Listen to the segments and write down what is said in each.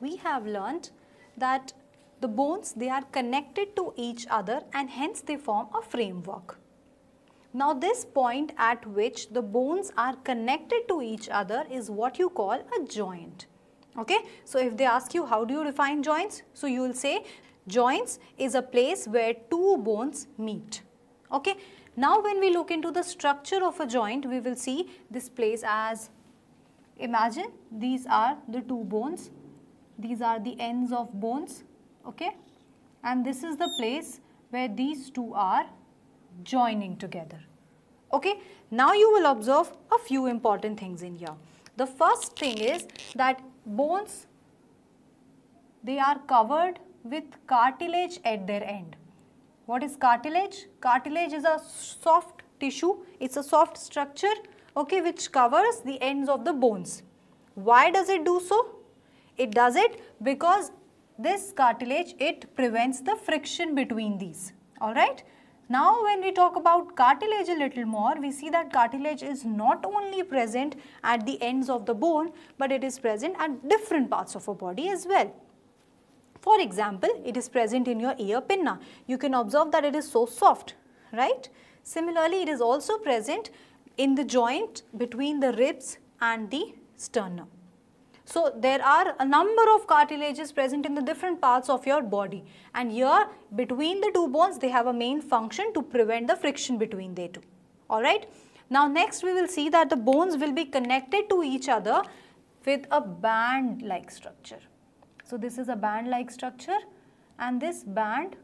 we have learnt that the bones they are connected to each other and hence they form a framework. Now this point at which the bones are connected to each other is what you call a joint. Okay. So if they ask you how do you define joints? So you will say joints is a place where two bones meet. Okay. Now when we look into the structure of a joint we will see this place as imagine these are the two bones, these are the ends of bones okay and this is the place where these two are joining together. Okay. Now you will observe a few important things in here. The first thing is that bones they are covered with cartilage at their end. What is cartilage? Cartilage is a soft tissue, it is a soft structure okay, which covers the ends of the bones. Why does it do so? It does it because this cartilage it prevents the friction between these alright. Now when we talk about cartilage a little more, we see that cartilage is not only present at the ends of the bone, but it is present at different parts of our body as well. For example, it is present in your ear pinna. You can observe that it is so soft, right? Similarly, it is also present in the joint between the ribs and the sternum. So, there are a number of cartilages present in the different parts of your body and here between the two bones they have a main function to prevent the friction between the two. Alright. Now next we will see that the bones will be connected to each other with a band like structure. So this is a band like structure and this band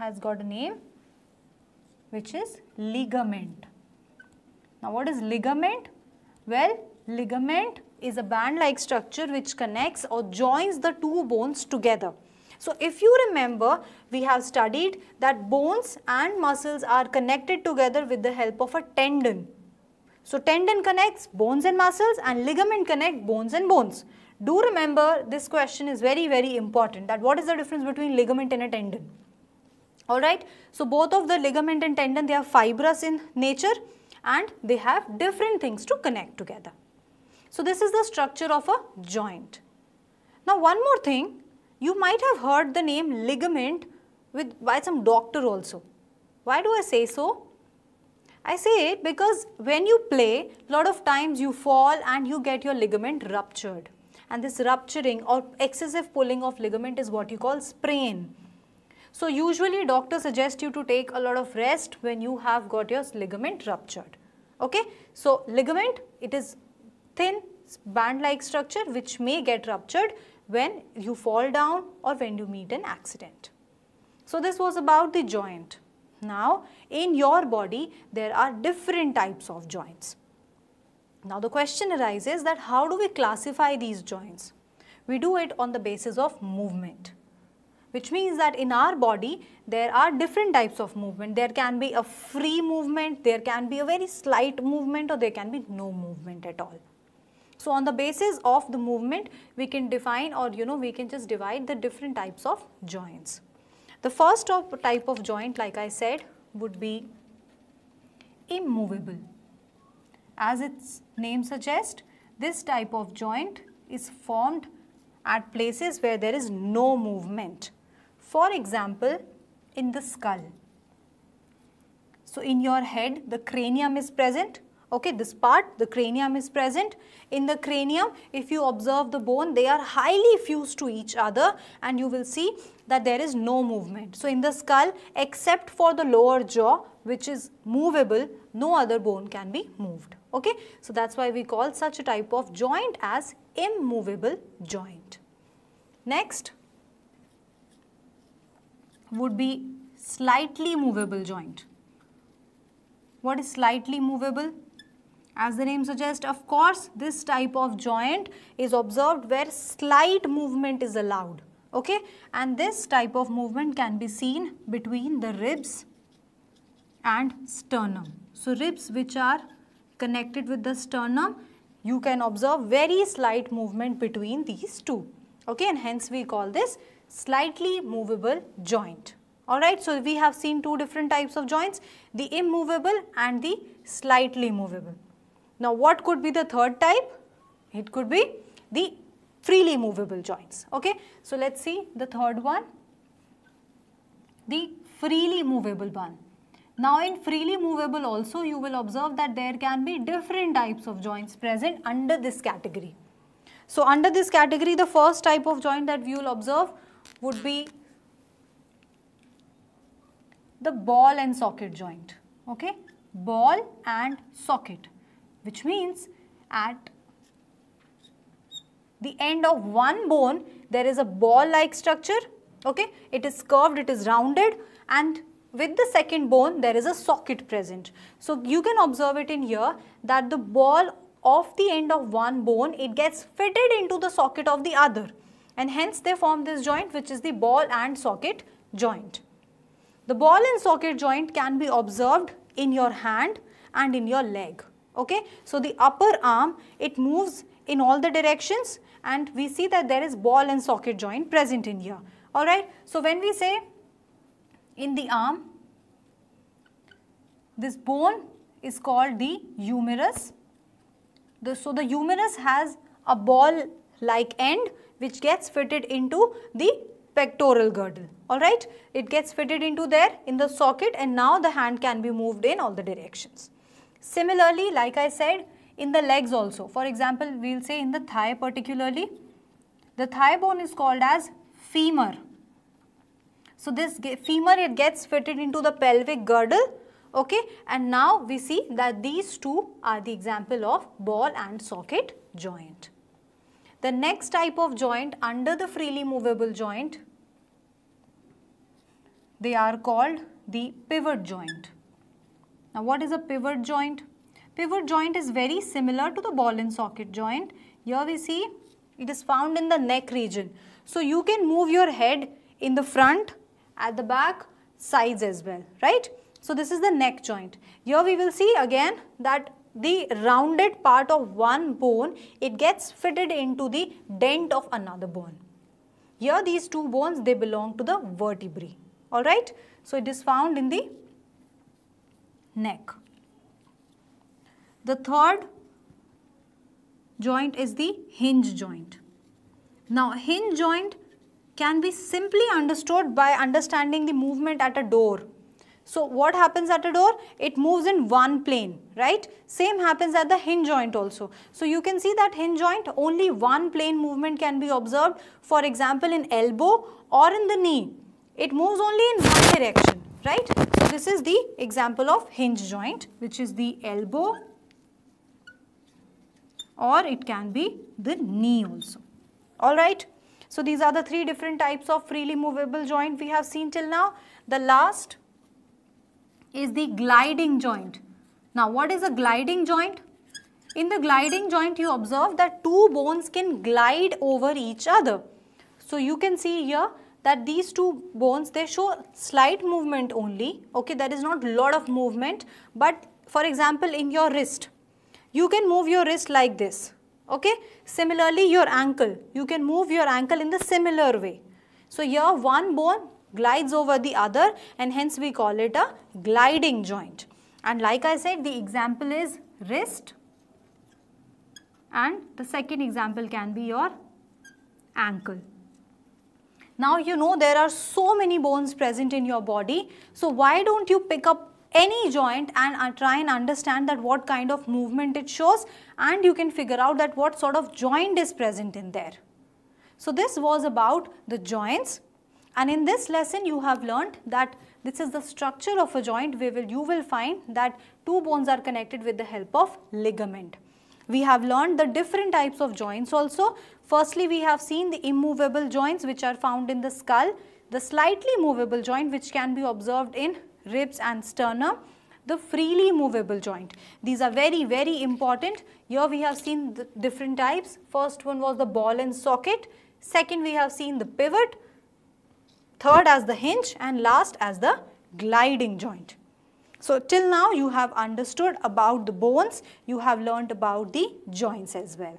has got a name which is ligament. Now what is ligament? Well ligament is a band-like structure which connects or joins the two bones together. So if you remember, we have studied that bones and muscles are connected together with the help of a tendon. So tendon connects bones and muscles and ligament connect bones and bones. Do remember this question is very very important that what is the difference between ligament and a tendon. Alright, so both of the ligament and tendon they are fibrous in nature and they have different things to connect together. So this is the structure of a joint. Now one more thing, you might have heard the name ligament with by some doctor also. Why do I say so? I say it because when you play, a lot of times you fall and you get your ligament ruptured. And this rupturing or excessive pulling of ligament is what you call sprain. So usually doctor suggests you to take a lot of rest when you have got your ligament ruptured. Okay. So ligament, it is thin band-like structure which may get ruptured when you fall down or when you meet an accident. So this was about the joint. Now in your body there are different types of joints. Now the question arises that how do we classify these joints? We do it on the basis of movement which means that in our body there are different types of movement. There can be a free movement, there can be a very slight movement or there can be no movement at all. So on the basis of the movement, we can define or you know we can just divide the different types of joints. The first type of joint like I said would be immovable. As its name suggests, this type of joint is formed at places where there is no movement. For example, in the skull. So in your head, the cranium is present okay this part the cranium is present. In the cranium if you observe the bone they are highly fused to each other and you will see that there is no movement. So in the skull except for the lower jaw which is movable no other bone can be moved. Okay? So that's why we call such a type of joint as immovable joint. Next would be slightly movable joint. What is slightly movable as the name suggests, of course, this type of joint is observed where slight movement is allowed. Okay, and this type of movement can be seen between the ribs and sternum. So, ribs which are connected with the sternum, you can observe very slight movement between these two. Okay, and hence we call this slightly movable joint. Alright, so we have seen two different types of joints, the immovable and the slightly movable. Now what could be the third type? It could be the freely movable joints. Okay, so let's see the third one, the freely movable one. Now in freely movable also you will observe that there can be different types of joints present under this category. So under this category the first type of joint that we will observe would be the ball and socket joint. Okay, ball and socket which means at the end of one bone there is a ball like structure okay it is curved it is rounded and with the second bone there is a socket present. So you can observe it in here that the ball of the end of one bone it gets fitted into the socket of the other and hence they form this joint which is the ball and socket joint. The ball and socket joint can be observed in your hand and in your leg. Okay? So the upper arm it moves in all the directions and we see that there is ball and socket joint present in here. Alright. So when we say in the arm. This bone is called the humerus. The, so the humerus has a ball like end which gets fitted into the pectoral girdle. Alright, it gets fitted into there in the socket and now the hand can be moved in all the directions. Similarly, like I said, in the legs also. For example, we will say in the thigh particularly, the thigh bone is called as femur so this femur it gets fitted into the pelvic girdle okay and now we see that these two are the example of ball and socket joint. The next type of joint under the freely movable joint they are called the pivot joint. Now what is a pivot joint? Pivot joint is very similar to the ball and socket joint. Here we see it is found in the neck region. So you can move your head in the front at the back sides as well, right? So this is the neck joint. Here we will see again that the rounded part of one bone, it gets fitted into the dent of another bone. Here these two bones, they belong to the vertebrae, alright? So it is found in the neck. The third joint is the hinge joint. Now hinge joint can be simply understood by understanding the movement at a door. So what happens at a door? It moves in one plane, right? Same happens at the hinge joint also. So you can see that hinge joint, only one plane movement can be observed. For example, in elbow or in the knee. It moves only in one direction, right? So this is the example of hinge joint, which is the elbow or it can be the knee also. Alright. So these are the three different types of freely movable joint we have seen till now. The last is the gliding joint. Now what is a gliding joint? In the gliding joint you observe that two bones can glide over each other. So you can see here that these two bones they show slight movement only okay there is not lot of movement but for example in your wrist you can move your wrist like this Okay. Similarly, your ankle, you can move your ankle in the similar way. So, here one bone glides over the other and hence we call it a gliding joint. And like I said, the example is wrist and the second example can be your ankle. Now you know there are so many bones present in your body. So why don't you pick up any joint and uh, try and understand that what kind of movement it shows and you can figure out that what sort of joint is present in there. So this was about the joints and in this lesson you have learnt that this is the structure of a joint where you will find that two bones are connected with the help of ligament. We have learned the different types of joints also. Firstly, we have seen the immovable joints which are found in the skull, the slightly movable joint which can be observed in ribs and sternum the freely movable joint. These are very, very important. Here we have seen the different types. First one was the ball and socket. Second, we have seen the pivot. Third as the hinge and last as the gliding joint. So, till now you have understood about the bones, you have learnt about the joints as well.